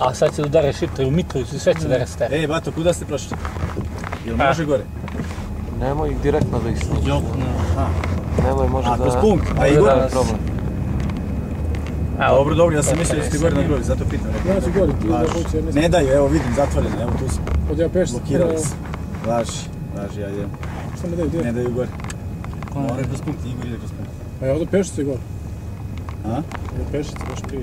A sad da udare šiptre u Mitrovicu i sve će da raste. Ej, bato, kuda ste prošli? Jel može gore? Nemoj ih direktno da ih služi. A, Nemoj, može A, da... kroz punk, a i gore? da problem. A, dobro, dobro, ja sam mislio da ste gore na grovi, zato pitam. Ja ću gori, ti da hoće, ne. Ne daju, evo vidim, zatvoreni, evo tu su. Od ja peš, Blokirali se. Laži, laži, ja idem. Šta ne daju, gdje? Ne daju gore. Mora kroz punk, Igor ide kroz punk. Pa ja ovdje pešice gore. A? Ovdje pešice, baš prije.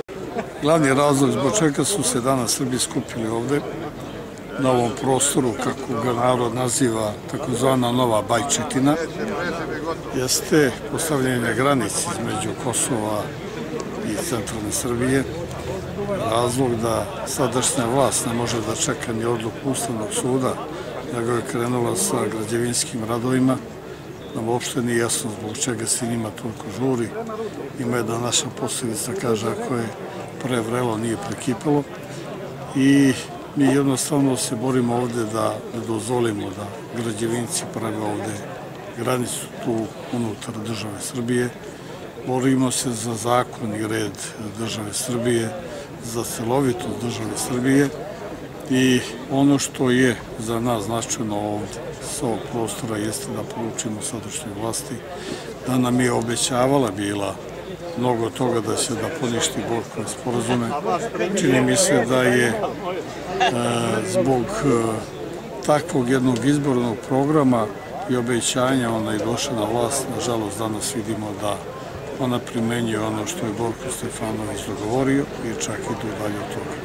Glavni razlog zbog čega su se danas Srbi skupili ovde, na ovom prostoru, kako ga narod naziva, takozvana Nova Bajčetina, jeste postavljanje granice između Kosova i centralne Srbije. Razlog da sadašnja vlast ne može da čeka ni odluku Ustavnog suda, nego je krenula sa građevinskim radovima, nam uopšte nije jasno zbog čega se njima toliko žuri. Ima jedna naša posljedica, kaže, ako je prevrelo, nije prekipelo. I mi jednostavno se borimo ovde da ne dozvolimo da građevinci prave ovde granicu tu unutar države Srbije. Borimo se za zakon i red države Srbije, za celovitost države Srbije i ono što je za nas značajno ovde s ovog prostora jeste da poručimo sadašnjoj vlasti da nam je obećavala bila mnogo toga da će da poništi Borkove sporazume. Čini mi se da je e, zbog e, takvog jednog izbornog programa i obećanja ona je došla na vlast. Nažalost, danas vidimo da ona primenjuje ono što je Borko Stefanović dogovorio i čak idu dalje od toga.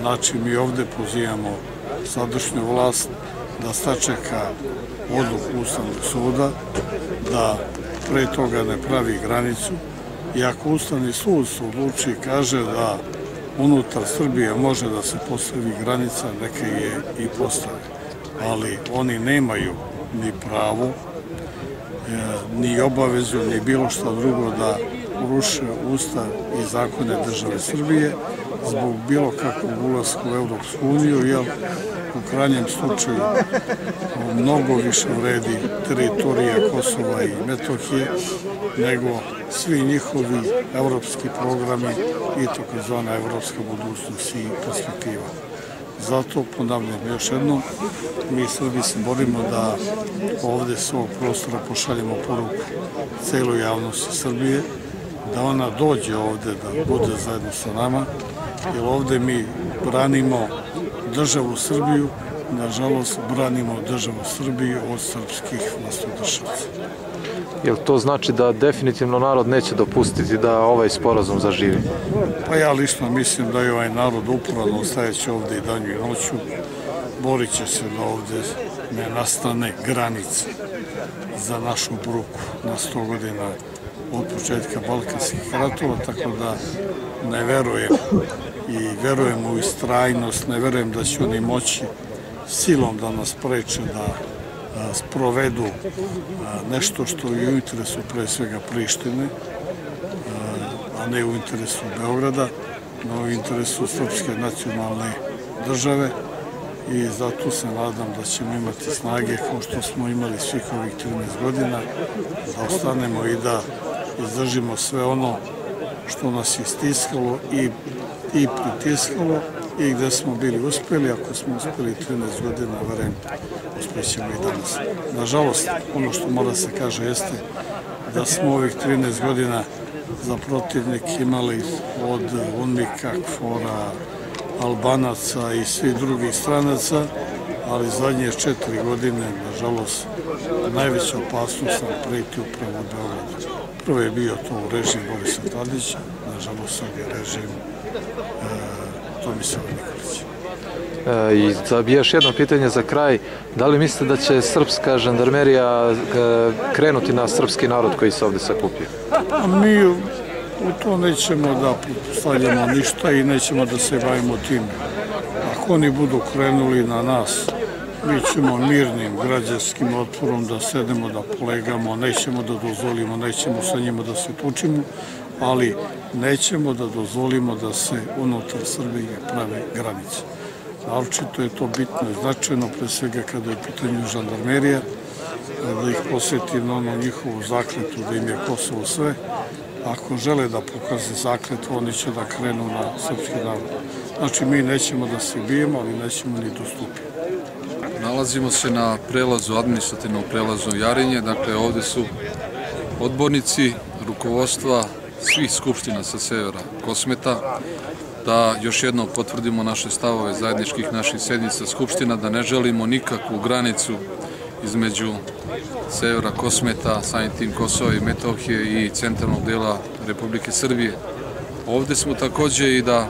Znači, mi ovde pozivamo sadašnju vlast da sačeka odluku Ustavnog suda, da pre toga ne pravi granicu i ako Ustavni sud se odluči i kaže da unutar Srbije može da se postavi granica, neka je i postave. Ali oni nemaju ni pravo, e, ni obavezu, ni bilo što drugo da uruše Ustav i zakone države Srbije zbog bilo kakvog ulaska u Evropsku uniju, jer u krajnjem slučaju mnogo više vredi teritorija Kosova i Metohije nego svi njihovi evropski programi i takozvana evropska budućnost i perspektiva. Zato ponavljam još jednom, mi Srbi se borimo da ovde s ovog prostora pošaljemo poruku celoj javnosti Srbije, da ona dođe ovde da bude zajedno sa nama, jer ovde mi branimo državu Srbiju, nažalost branimo državu Srbiju od srpskih vlastodržavaca. Jel to znači da definitivno narod neće dopustiti da ovaj sporazum zaživi? Pa ja lično mislim da je ovaj narod uporano ostajeći ovde i danju i noću, borit će se da ovde ne nastane granica za našu bruku na 100 godina od početka Balkanskih ratova, tako da ne verujem i verujem u istrajnost, ne verujem da će oni moći silom da nas preče da a, sprovedu a, nešto što je u interesu pre svega Prištine, a ne u interesu Beograda, no u interesu Srpske nacionalne države i zato se nadam da ćemo imati snage kao što smo imali svih ovih 13 godina, da ostanemo i da izdržimo sve ono što nas je stiskalo i, i pritiskalo i gde smo bili uspeli, ako smo uspeli 13 godina, verujem, uspećemo i danas. Nažalost, ono što mora se kaže jeste da smo ovih 13 godina za protivnik imali od UNMIKA, KFORA, Albanaca i svih drugih stranaca, ali zadnje četiri godine, nažalost, najveća opasnost nam preti upravo od Beograda. Prvo je bio to režim Borisa Tadića, nažalost sad je režim e, Tomislava Nikolića. E, I za još jedno pitanje za kraj, da li mislite da će srpska žandarmerija e, krenuti na srpski narod koji se ovde sakupio? A mi u to nećemo da stavljamo ništa i nećemo da se bavimo time. Ako oni budu krenuli na nas, mi ćemo mirnim građanskim otporom da sedemo, da polegamo, nećemo da dozvolimo, nećemo sa njima da se tučimo, ali nećemo da dozvolimo da se unutar Srbije prave granice. Naročito je to bitno i značajno, pre svega kada je u pitanju žandarmerija, da ih posjeti na ono njihovu zakletu da im je Kosovo sve. Ako žele da pokaze zakletu, oni će da krenu na srpski narod. Znači, mi nećemo da se bijemo, ali nećemo ni dostupiti. Nalazimo se na prelazu, administrativnom prelazu Jarinje, dakle ovde su odbornici, rukovodstva svih skupština sa severa Kosmeta, da još jednom potvrdimo naše stavove zajedničkih naših sednica skupština, da ne želimo nikakvu granicu između severa Kosmeta, samim tim Kosova i Metohije i centralnog dela Republike Srbije. Ovde smo takođe i da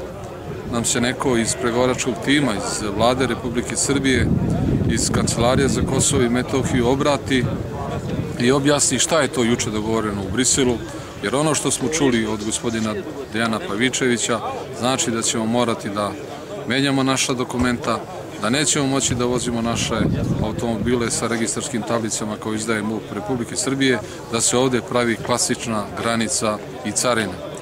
nam se neko iz pregovoračkog tima, iz vlade Republike Srbije, iz Kancelarije za Kosovo i Metohiju obrati i objasni šta je to juče dogovoreno u Briselu, jer ono što smo čuli od gospodina Dejana Pavičevića znači da ćemo morati da menjamo naša dokumenta, da nećemo moći da vozimo naše automobile sa registarskim tablicama koje izdaje MUP Republike Srbije, da se ovde pravi klasična granica i carina.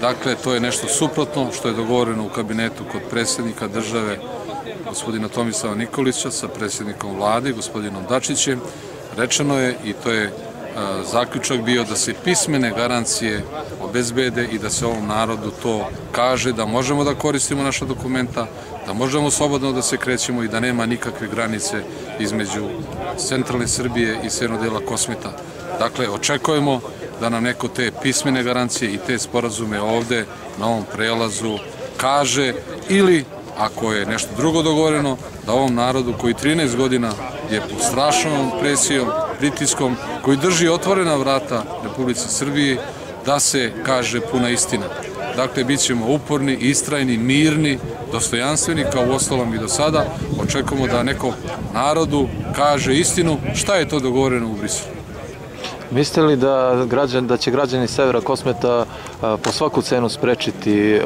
Dakle, to je nešto suprotno što je dogovoreno u kabinetu kod predsjednika države gospodina Tomislava Nikolića sa predsjednikom vlade, gospodinom Dačićem. Rečeno je i to je zaključak bio da se pismene garancije obezbede i da se ovom narodu to kaže, da možemo da koristimo naša dokumenta, da možemo slobodno da se krećemo i da nema nikakve granice između centralne Srbije i srednog dela Kosmeta. Dakle, očekujemo da nam neko te pismene garancije i te sporazume ovde na ovom prelazu kaže ili ako je nešto drugo dogovoreno, da ovom narodu koji 13 godina je pod strašnom presijom, pritiskom, koji drži otvorena vrata Republici Srbiji, da se kaže puna istina. Dakle, bit ćemo uporni, istrajni, mirni, dostojanstveni, kao u ostalom i do sada. Očekujemo da neko narodu kaže istinu šta je to dogovoreno u Briselu. Mislite li da, građan, da će građani Severa Kosmeta po svaku cenu sprečiti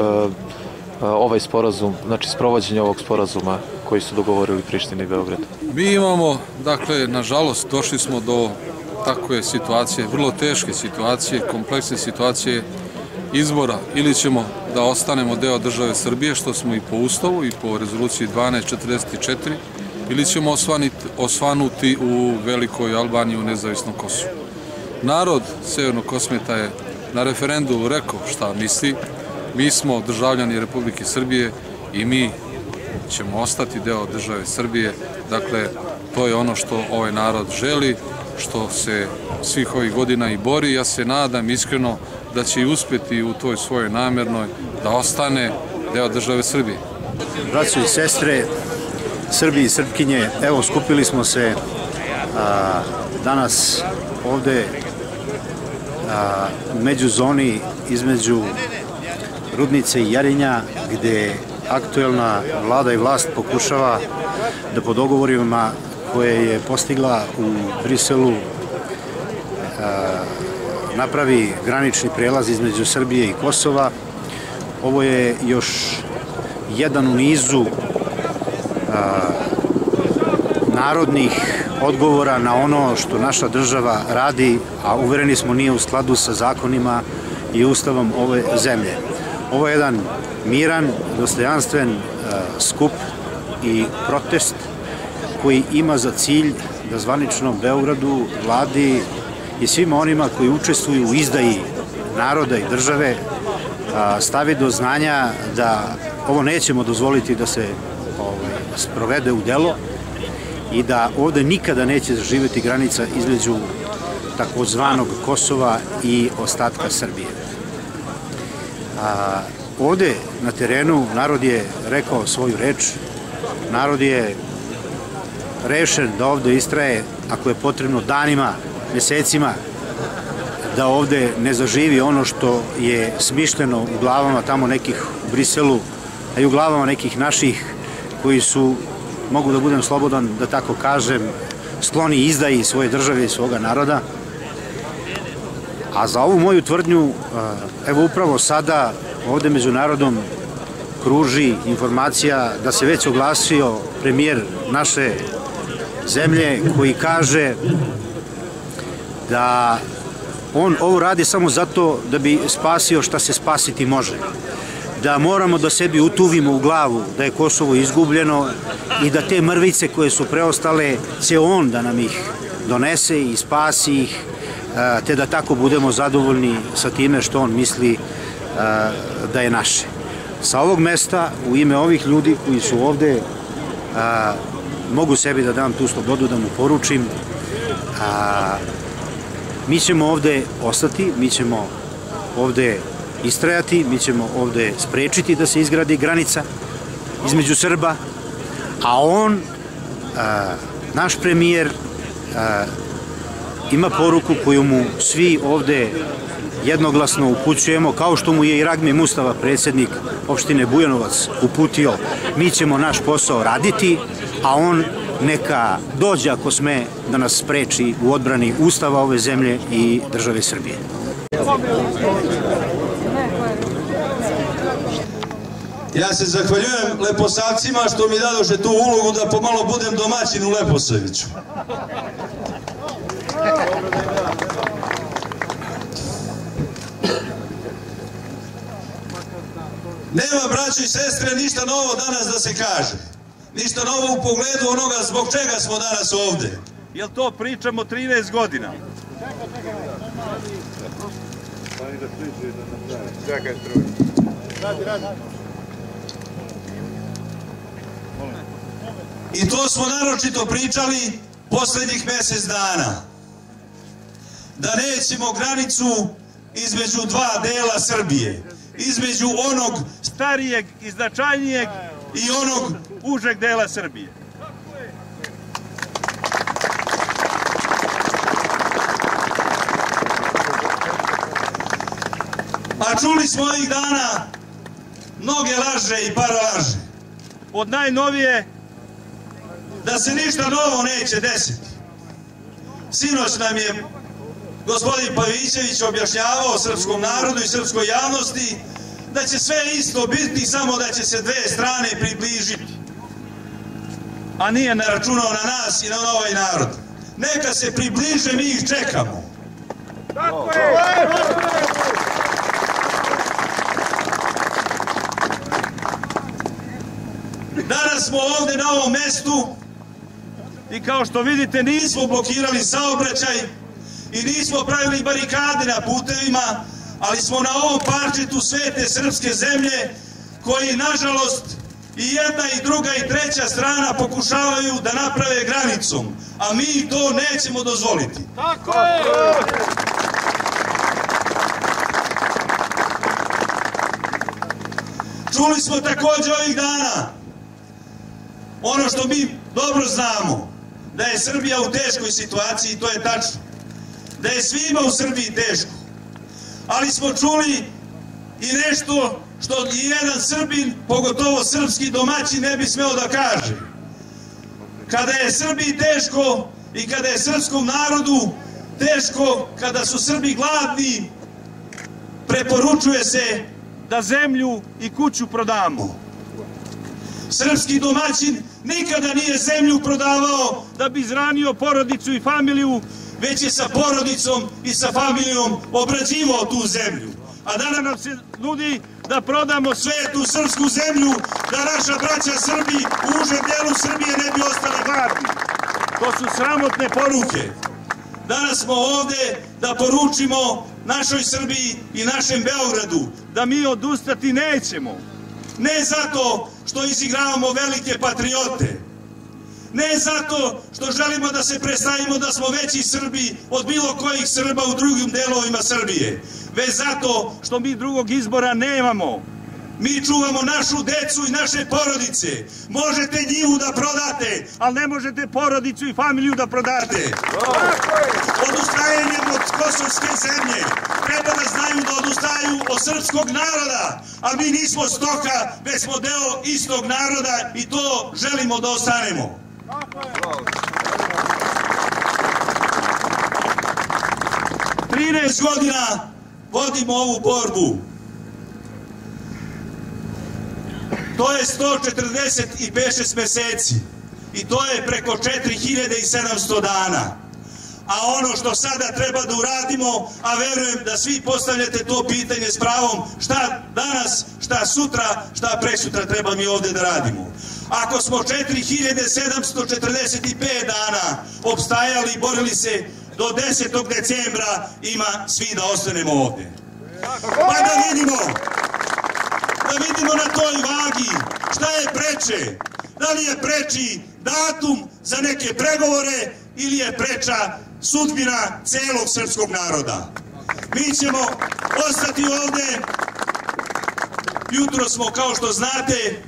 ovaj sporazum, znači sprovođenje ovog sporazuma koji su dogovorili Priština i Beograd? Mi imamo, dakle, nažalost, došli smo do takve situacije, vrlo teške situacije, kompleksne situacije izbora. Ili ćemo da ostanemo deo države Srbije, što smo i po ustavu i po rezoluciji 1244, ili ćemo osvanuti u Velikoj Albaniji u nezavisnom Kosovu. Narod Severnog Kosmeta je na referendumu rekao šta misli. Mi smo državljani Republike Srbije i mi ćemo ostati deo države Srbije. Dakle, to je ono što ovaj narod želi, što se svih ovih godina i bori. Ja se nadam iskreno da će i uspeti u toj svojoj namernoj da ostane deo države Srbije. Braćo i sestre, Srbi i Srpkinje, evo skupili smo se a, danas ovde a, među zoni između Rudnice i Jarinja gde aktuelna vlada i vlast pokušava da po dogovorima koje je postigla u Briselu a, napravi granični prelaz između Srbije i Kosova. Ovo je još jedan u nizu a, narodnih odgovora na ono što naša država radi, a uvereni smo nije u skladu sa zakonima i ustavom ove zemlje. Ovo je jedan miran, dostojanstven skup i protest koji ima za cilj da zvanično Beogradu, vladi i svima onima koji učestvuju u izdaji naroda i države stavi do znanja da ovo nećemo dozvoliti da se ovaj, sprovede u delo i da ovde nikada neće zaživeti granica između takozvanog Kosova i ostatka Srbije. A, ovde na terenu narod je rekao svoju reč, narod je rešen da ovde istraje, ako je potrebno danima, mesecima, da ovde ne zaživi ono što je smišljeno u glavama tamo nekih u Briselu, a i u glavama nekih naših koji su, mogu da budem slobodan da tako kažem, skloni izdaji svoje države i svoga naroda. A za ovu moju tvrdnju, evo upravo sada ovde među narodom kruži informacija da se već oglasio premijer naše zemlje koji kaže da on ovo radi samo zato da bi spasio šta se spasiti može. Da moramo da sebi utuvimo u glavu da je Kosovo izgubljeno i da te mrvice koje su preostale će on da nam ih donese i spasi ih, te da tako budemo zadovoljni sa time što on misli da je naše. Sa ovog mesta, u ime ovih ljudi koji su ovde, mogu sebi da dam tu slobodu da mu poručim, mi ćemo ovde ostati, mi ćemo ovde istrajati, mi ćemo ovde sprečiti da se izgradi granica između Srba, a on, naš premijer, ima poruku koju mu svi ovde jednoglasno upućujemo, kao što mu je i Ragmi Mustava, predsednik opštine Bujanovac, uputio. Mi ćemo naš posao raditi, a on neka dođe ako sme da nas spreči u odbrani Ustava ove zemlje i države Srbije. Ja se zahvaljujem Leposavcima što mi dadoše tu ulogu da pomalo budem domaćin u Leposaviću. Nema, braćo i sestre, ništa novo danas da se kaže. Ništa novo u pogledu onoga zbog čega smo danas ovde. Jel to pričamo 13 godina? Čekaj, struj. Radi, radi. I to smo naročito pričali poslednjih mesec dana. Da nećemo granicu između dva dela Srbije. Između onog starijeg i značajnijeg i onog užeg dela Srbije. A čuli smo ovih dana mnoge laže i paralaže. Od najnovije da se ništa novo neće desiti. Sinoć nam je gospodin Pavićević objašnjavao srpskom narodu i srpskoj javnosti da će sve isto biti, samo da će se dve strane približiti. A nije naračunao na nas i na ovaj narod. Neka se približe, mi ih čekamo. Tako je! Danas smo ovde na ovom mestu i kao što vidite nismo blokirali saobraćaj i nismo pravili barikade na putevima, ali smo na ovom parčetu svete srpske zemlje koji, nažalost, i jedna i druga i treća strana pokušavaju da naprave granicom, a mi to nećemo dozvoliti. Tako je! Čuli smo takođe ovih dana ono što mi dobro znamo, da je Srbija u teškoj situaciji, to je tačno. Da je svima u Srbiji teško. Ali smo čuli i nešto što i jedan Srbin, pogotovo srpski domaći, ne bi smeo da kaže. Kada je Srbiji teško i kada je srpskom narodu teško, kada su Srbi gladni, preporučuje se da zemlju i kuću prodamo. Srpski domaćin nikada nije zemlju prodavao da bi izranio porodicu i familiju, već je sa porodicom i sa familijom obrađivao tu zemlju. A danas nam se nudi da prodamo svetu srpsku zemlju, da naša braća Srbi u užem delu Srbije ne bi ostale gladni. To su sramotne poruke. Danas smo ovde da poručimo našoj Srbiji i našem Beogradu da mi odustati nećemo. Ne zato što izigravamo velike patriote, ne zato što želimo da se predstavimo da smo veći Srbi od bilo kojih Srba u drugim delovima Srbije, već zato što mi drugog izbora nemamo. Mi čuvamo našu decu i naše porodice. Možete njivu da prodate, ali ne možete porodicu i familiju da prodate. Odustajanjem od kosovske zemlje treba da znaju da odustaju od srpskog naroda, a mi nismo stoka, već smo deo istog naroda i to želimo da ostanemo. 13 godina vodimo ovu borbu. To je 145 meseci i to je preko 4700 dana. A ono što sada treba da uradimo, a verujem da svi postavljate to pitanje s pravom, šta danas, šta sutra, šta presutra treba mi ovde da radimo. Ako smo 4745 dana obstajali i borili se do 10. decembra ima svi da ostanemo ovde. Pa da vidimo, da vidimo na toj vagi šta je preče. Da li je preči datum za neke pregovore ili je preča sudbina celog srpskog naroda. Mi ćemo ostati ovde. Jutro smo, kao što znate,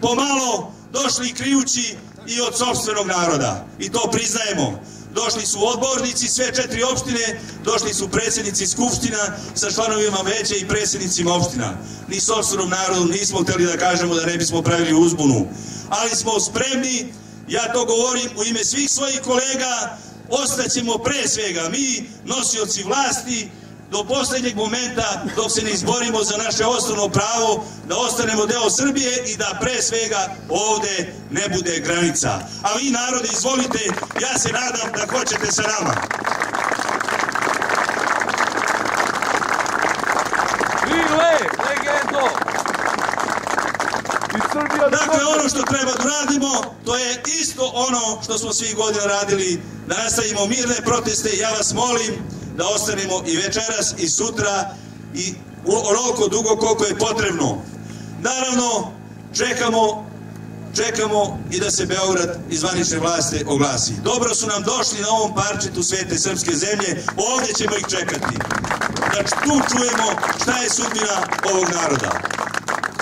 pomalo došli krijući i od sobstvenog naroda. I to priznajemo. Došli su odbornici sve četiri opštine, došli su predsjednici skupština sa članovima veća i predsjednicima opština. Ni sobstvenom narodu nismo hteli da kažemo da ne bismo pravili uzbunu. Ali smo spremni, ja to govorim u ime svih svojih kolega, ostaćemo pre svega mi, nosioci vlasti, do poslednjeg momenta dok se ne izborimo za naše osnovno pravo da ostanemo deo Srbije i da pre svega ovde ne bude granica. A vi narode izvolite, ja se nadam da hoćete sa nama. Vile, legendo! Dakle, ono što treba da radimo, to je isto ono što smo svih godina radili, da nastavimo mirne proteste. Ja vas molim da ostanemo i večeras i sutra i onoliko dugo koliko je potrebno. Naravno, čekamo čekamo i da se Beograd iz zvanične vlasti oglasi. Dobro su nam došli na ovom parčetu svete srpske zemlje, ovdje ćemo ih čekati. Da tu čujemo šta je sudbina ovog naroda.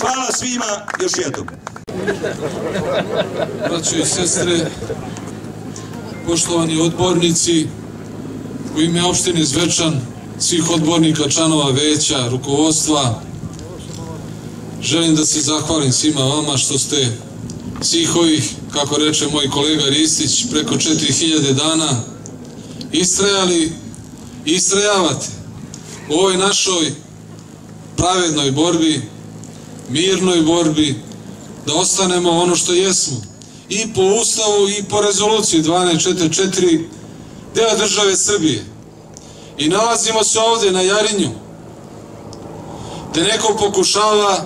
Hvala svima još jednom. Braćo i sestre, poštovani odbornici, u ime opštine Zvečan, svih odbornika, članova veća, rukovodstva, želim da se zahvalim svima vama što ste svih ovih, kako reče moj kolega Ristić, preko 4000 dana istrajali i istrajavate u ovoj našoj pravednoj borbi, mirnoj borbi, da ostanemo ono što jesmo. I po ustavu i po rezoluciji 1244 deo države Srbije. I nalazimo se ovde na Jarinju, gde neko pokušava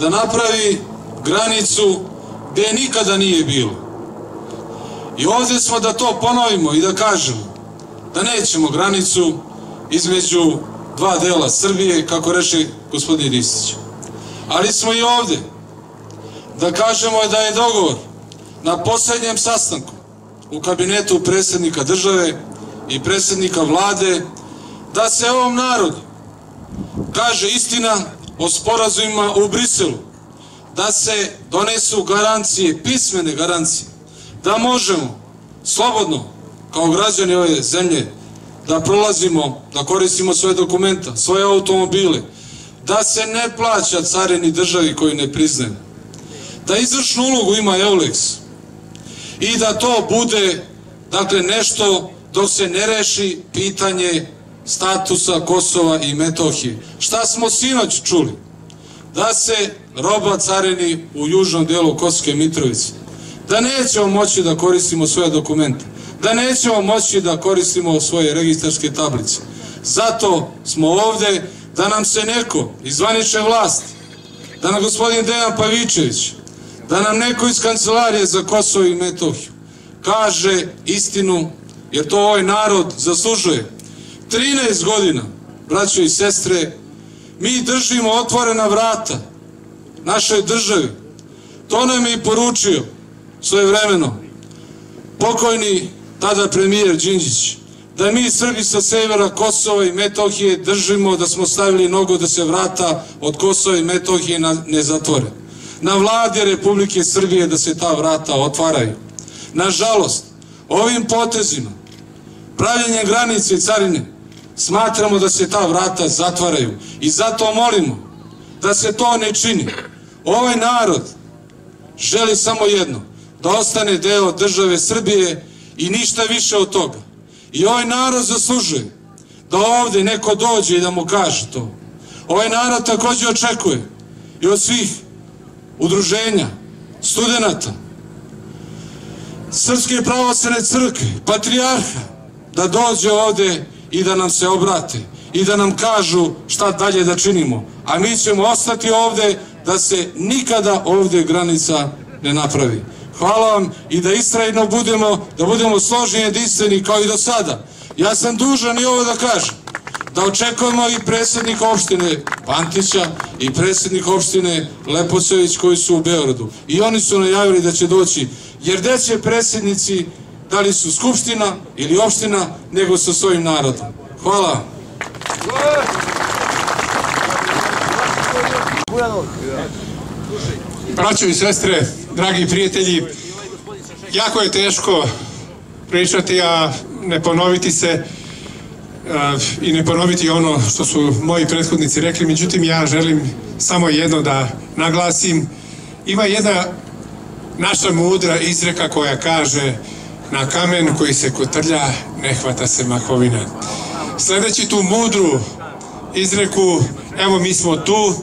da napravi granicu gde nikada nije bilo. I ovde smo da to ponovimo i da kažemo da nećemo granicu između dva dela Srbije, kako reče gospodin Ristić. Ali smo i ovde da kažemo da je dogovor na poslednjem sastanku u kabinetu predsjednika države i predsjednika vlade da se ovom narodu kaže istina o sporazumima u Briselu, da se donesu garancije, pismene garancije, da možemo slobodno kao građani ove zemlje da prolazimo, da koristimo svoje dokumenta, svoje automobile, da se ne plaća carini državi koju ne priznaje, da izvršnu ulogu ima Eulex i da to bude dakle nešto dok se ne reši pitanje statusa Kosova i Metohije. Šta smo sinoć čuli? Da se roba carini u južnom delu Kosovske Mitrovice. Da nećemo moći da koristimo svoje dokumente. Da nećemo moći da koristimo svoje registarske tablice. Zato smo ovde da nam se neko iz zvanične vlasti, da nam gospodin Dejan Pavičević, da nam neko iz kancelarije za Kosovo i Metohiju kaže istinu, jer to ovaj narod zaslužuje. 13 godina, braćo i sestre, mi držimo otvorena vrata našoj državi. To nam je i poručio svoje vremeno pokojni tada premijer Đinđić. da mi Srbi sa severa Kosova i Metohije držimo da smo stavili nogu da se vrata od Kosova i Metohije ne zatvore. Na vladi Republike Srbije da se ta vrata otvaraju. Nažalost, ovim potezima, pravljenjem granice i carine, smatramo da se ta vrata zatvaraju i zato molimo da se to ne čini. Ovaj narod želi samo jedno, da ostane deo države Srbije i ništa više od toga. I ovaj narod zaslužuje da ovde neko dođe i da mu kaže to. Ovaj narod takođe očekuje i od svih udruženja, studenta, Srpske pravoslavne crkve, patrijarha, da dođe ovde i da nam se obrate i da nam kažu šta dalje da činimo. A mi ćemo ostati ovde da se nikada ovde granica ne napravi. Hvala vam i da istrajno budemo, da budemo složni i jedinstveni kao i do sada. Ja sam dužan i ovo da kažem, da očekujemo i predsjednik opštine Pantića i predsjednik opštine Leposević koji su u Beogradu. I oni su najavili da će doći, jer gde će predsjednici, da li su skupština ili opština, nego sa svojim narodom. Hvala. Braćo i sestre, dragi prijatelji, jako je teško pričati, a ne ponoviti se i ne ponoviti ono što su moji prethodnici rekli, međutim ja želim samo jedno da naglasim. Ima jedna naša mudra izreka koja kaže na kamen koji se kotrlja ne hvata se mahovina. Sledeći tu mudru izreku, evo mi smo tu,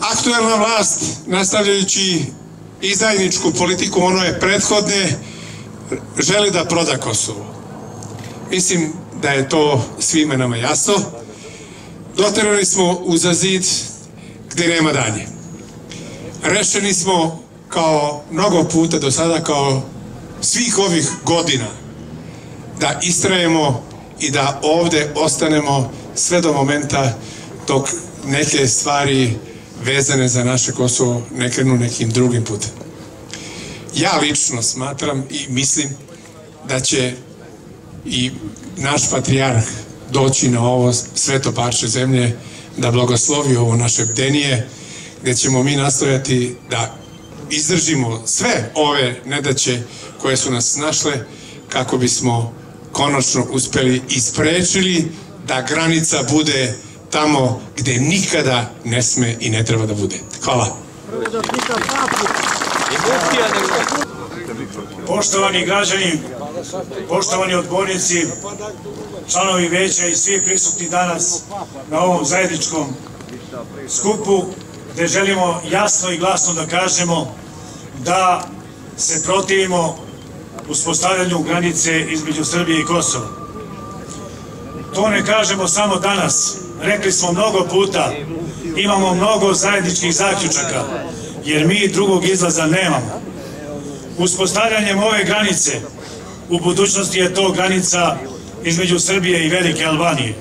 aktuelna vlast, nastavljajući izdajničku politiku ono je prethodne, želi da proda Kosovo. Mislim da je to svima nama jasno. Doterali smo uza zid gde nema dalje. Rešeni smo kao mnogo puta do sada, kao svih ovih godina, da istrajemo i da ovde ostanemo sve do momenta dok neke stvari vezane za naše Kosovo ne krenu nekim drugim putem. Ja lično smatram i mislim da će i naš patrijarh doći na ovo sveto parče zemlje da blagoslovi ovo naše bdenije, gde ćemo mi nastojati da izdržimo sve ove nedaće koje su nas snašle kako bismo konačno uspeli i sprečili da granica bude tamo gde nikada ne sme i ne treba da bude. Hvala. Poštovani građani, poštovani odbornici, članovi veća i svi prisutni danas na ovom zajedničkom skupu, gde želimo jasno i glasno da kažemo da se protivimo uspostavljanju granice između Srbije i Kosova. To ne kažemo samo danas, rekli smo mnogo puta, imamo mnogo zajedničkih zaključaka, jer mi drugog izlaza nemamo. Uspostavljanjem ove granice u budućnosti je to granica između Srbije i Velike Albanije.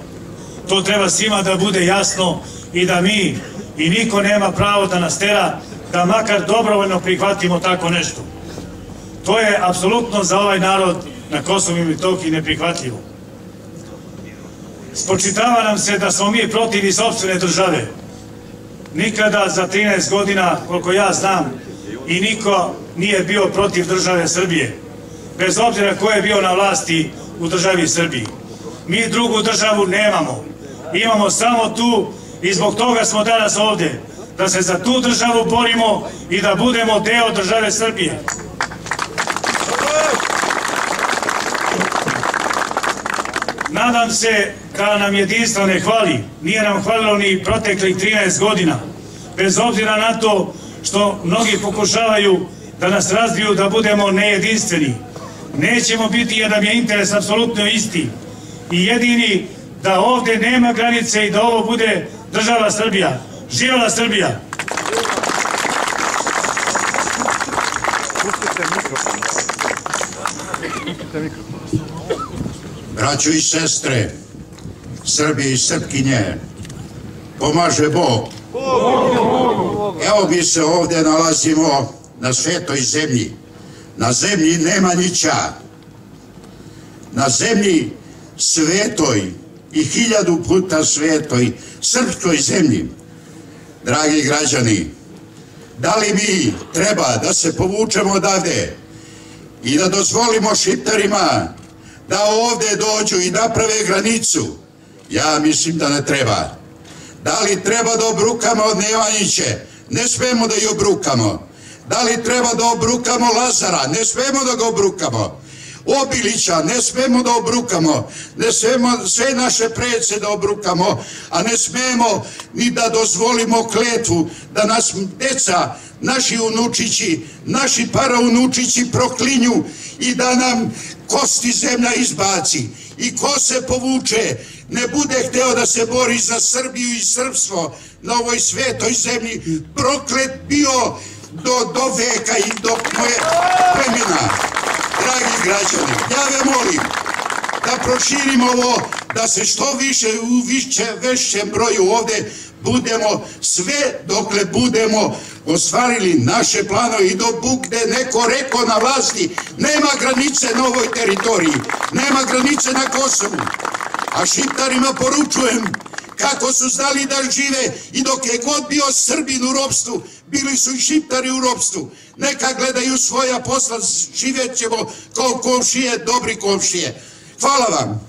To treba svima da bude jasno i da mi i niko nema pravo da nas tera da makar dobrovoljno prihvatimo tako nešto. To je apsolutno za ovaj narod na Kosovu i Metohiji neprihvatljivo. Spočitava nam se da smo mi protiv sobstvene države. Nikada za 13 godina, koliko ja znam, i niko nije bio protiv države Srbije. Bez obzira ko je bio na vlasti u državi Srbiji. Mi drugu državu nemamo. Imamo samo tu i zbog toga smo danas ovde. Da se za tu državu borimo i da budemo deo države Srbije. Nadam se da nam jedinstvo ne hvali. Nije nam hvalilo ni proteklih 13 godina. Bez obzira na to što mnogi pokušavaju da nas razviju da budemo nejedinstveni. Nećemo biti jer nam je interes apsolutno isti. I jedini da ovde nema granice i da ovo bude država Srbija. Živela Srbija! Braćo i sestre, Srbi i Srpkinje, pomaže Bog. Evo mi se ovde nalazimo na svetoj zemlji. Na zemlji nema nića. Na zemlji svetoj i hiljadu puta svetoj srpskoj zemlji. Dragi građani, da li mi treba da se povučemo odavde i da dozvolimo šiptarima da ovde dođu i naprave granicu? Ja mislim da ne treba. Da li treba da obrukamo Nevanjiće? Ne smemo da ih obrukamo. Da li treba da obrukamo Lazara? Ne smemo da ga obrukamo. Obilića ne smemo da obrukamo, ne smemo sve naše prece da obrukamo, a ne smemo ni da dozvolimo kletvu da nas deca, naši unučići, naši paraunučići proklinju i da nam kosti zemlja izbaci i ko se povuče, ne bude hteo da se bori za Srbiju i srpstvo na ovoj svetoj zemlji, proklet bio do, do veka i do moje. Dragi građani, ja ve molim da proširimo ovo, da se što više u više, većem broju ovde budemo sve dokle budemo ostvarili naše planove i dok bude neko rekao na vlasti nema granice na ovoj teritoriji, nema granice na Kosovu. A šiptarima poručujem kako su znali da žive i dok je god bio Srbin u ropstvu, bili su i šiptari u ropstvu. Neka gledaju svoja posla, živjet ćemo kao komšije, dobri komšije. Hvala vam.